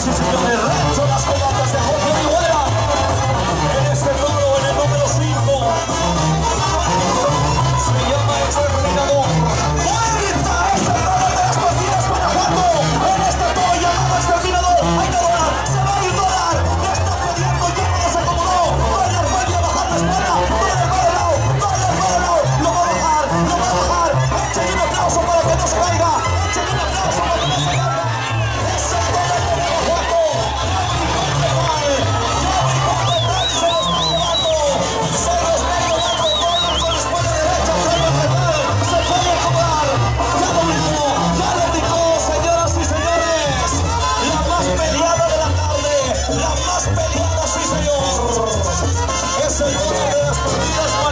Sucio de rancho, las pelotas de Jorge Orihuela. En este toro, en el número 5. Se llama exterminador. ¡Muerta! Este toro de las partidas para Juanjo. En este toro llamado exterminador. Hay que dolar. Se va a ir dolar. Ya está perdiendo. Ya no se acomodó. Vaya Armalia a bajar la espalda. Vaya Armalia. Vaya Armalia. Lo va a bajar. Lo va a bajar. Echen un aplauso para que no se caiga. buenos partidos